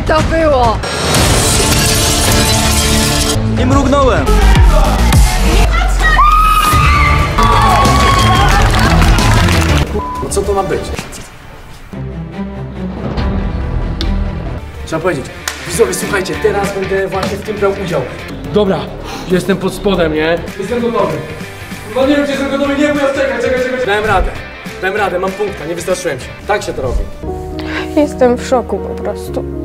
Gdzie to było? Nie mrugnąłem! Co to ma być? Trzeba powiedzieć. Widzowie, słuchajcie, teraz będę właśnie w tym brał udział. Dobra, jestem pod spodem, nie? Jestem gotowy. No nie wiem, czy jestem gotowy, nie, wiem, ja czekaj, czekaj, czekaj. Dałem radę. Dałem radę, mam punkta, nie wystraszyłem się. Tak się to robi. Jestem w szoku po prostu.